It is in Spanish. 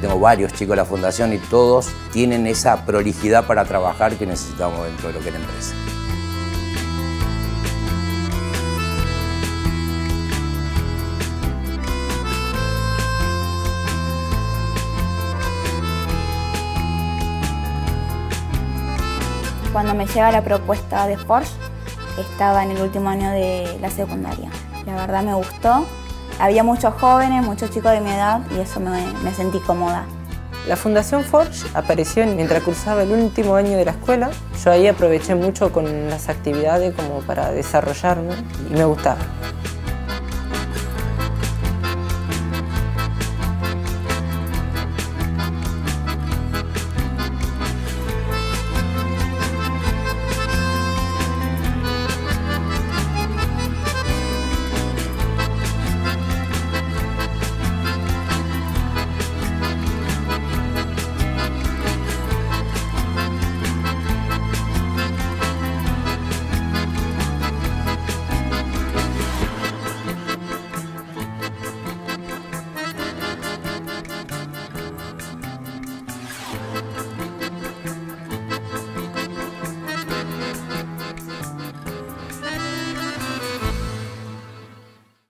Tengo varios chicos de la fundación y todos tienen esa prolijidad para trabajar que necesitamos dentro de lo que es la empresa. Cuando me llega la propuesta de Forge, estaba en el último año de la secundaria. La verdad me gustó. Había muchos jóvenes, muchos chicos de mi edad y eso me, sentí cómoda. La Fundación Forge apareció mientras cursaba el último año de la escuela. Yo ahí aproveché mucho con las actividades como para desarrollarme y me gustaba.